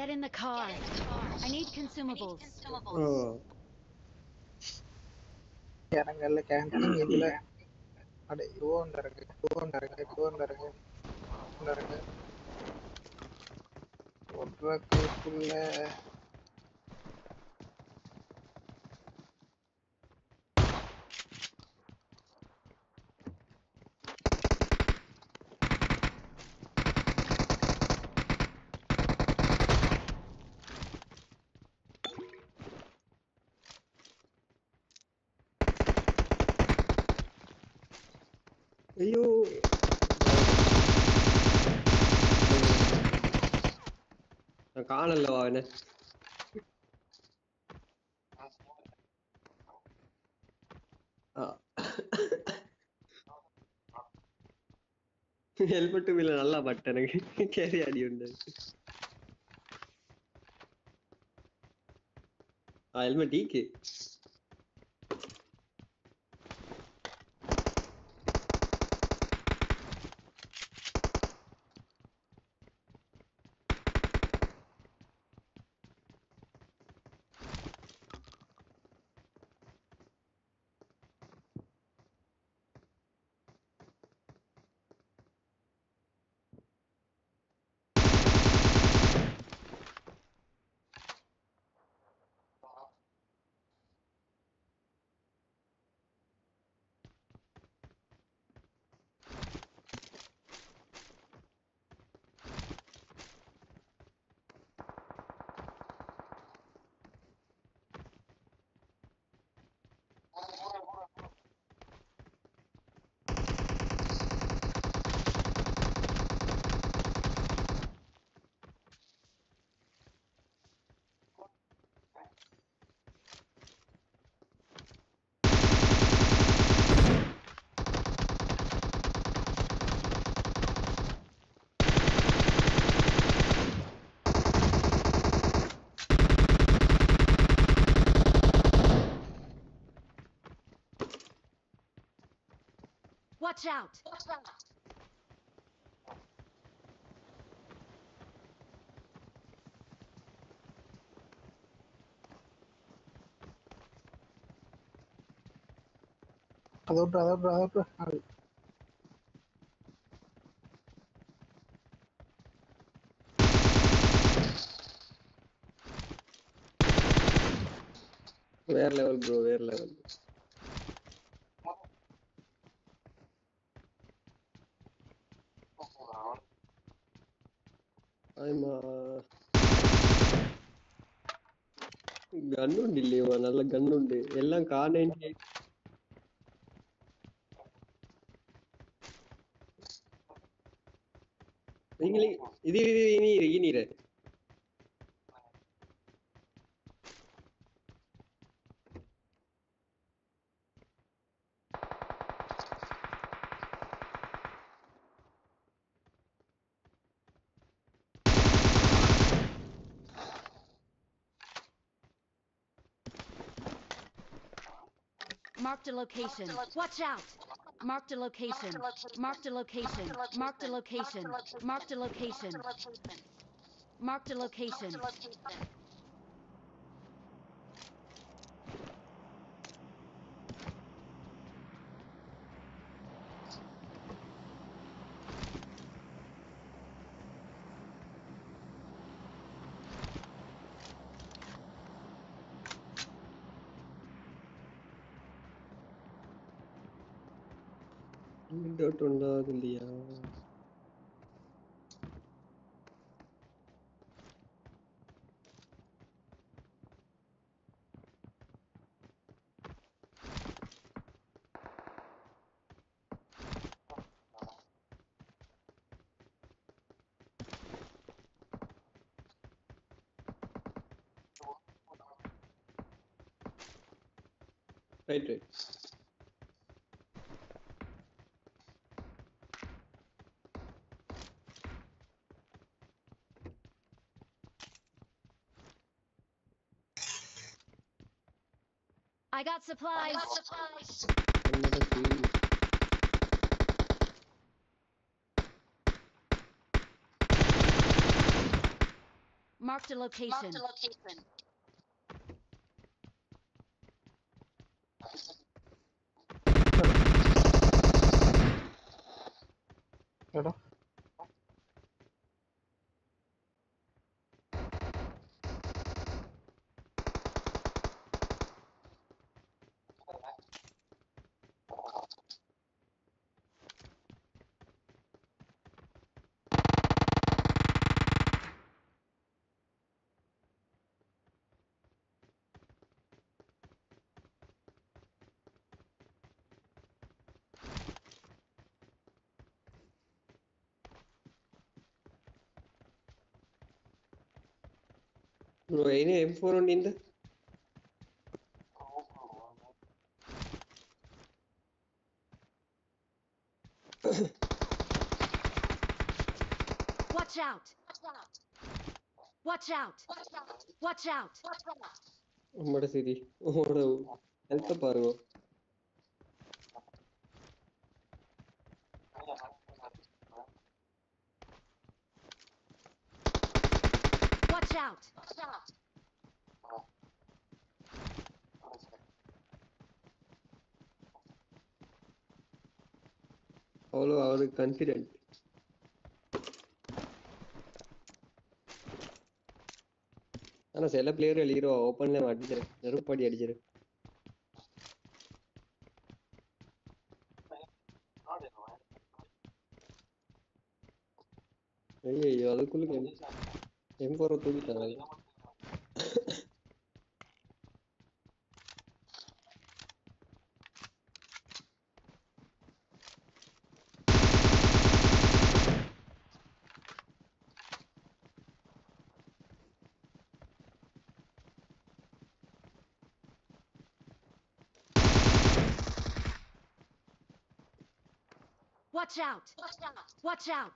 Get in the car. I need consumables. ஓ ஐயோ நான் காணல என்ன ஹெல்மெட்டும் இல்ல நல்லா பட்ட எனக்கு கேரி அடி உண்டு. ஆ ஹெல்மெட் டீக்கு. Watch out! அதோட்டு அதோட்டு அதோட்டு அது வேற லெவல் ப்ரோ வேற லெவல் I'm uh, gun உண்டு இல்லையா நல்ல gun உண்டு எல்லாம் கார் நைன்டி எயிட் நீங்களே இது இது இனி இனி Marked a location. Watch out! Marked a location. Marked a location. Marked a location. Marked a location. Marked a location. Doubt ഉണ്ടാകില്ല Right, right. I got supplies. I got supplies. Marked a location. Marked a location. Hello. അതിന് M four ഉണ്ട് ഇന്ത് Watch out! Watch out! Watch out! നമ്മുടെ സ്ഥിതി ഓടെ health പാരുങ്ങോ Watch out! அவ்வளோ அவருக்கு confident ஆனா சில பிளேயர் எழுதிரும் ஓப்பன்ல அடிச்சிரு நெருப்படி அடிச்சிரு. ஐயோ அதுக்குள்ள எம் ஃபோரை தூக்கிட்டாங்க Watch out! Watch out!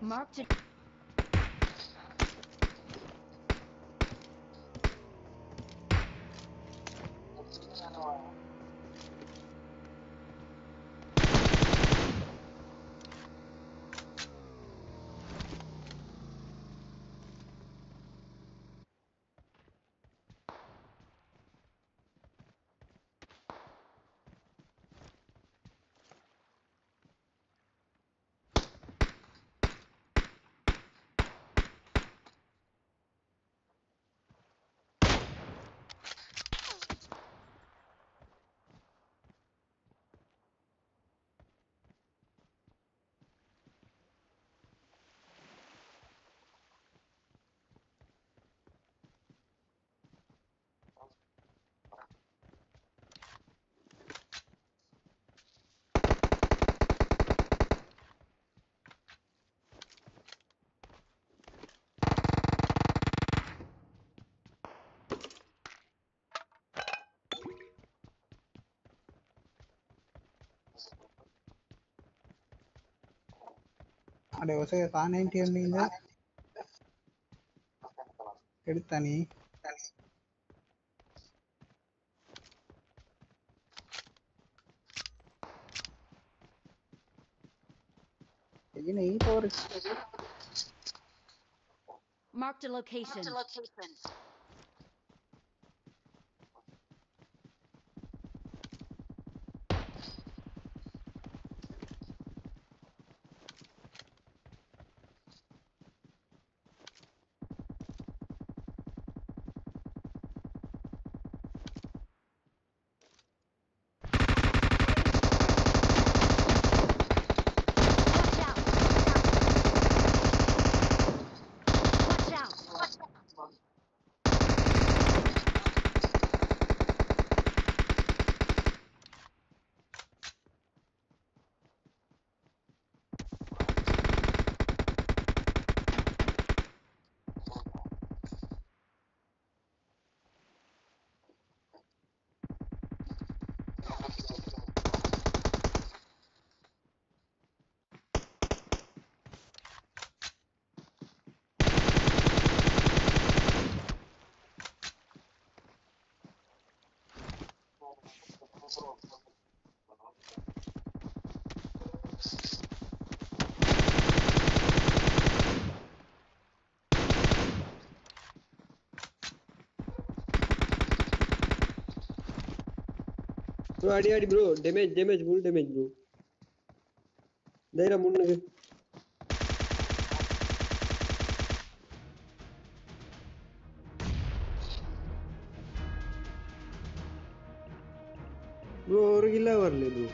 Marked අඩ ඔසක පානයින්ට ඉද எடுத்தானே என்ன ஈ போறது Marked a location. Marked a location. Bro అడి అడి bro damage damage full damage bro ధైర్యం ఉండదు ಇಲ್ಲ ಬರ್ಲಿ ಅದು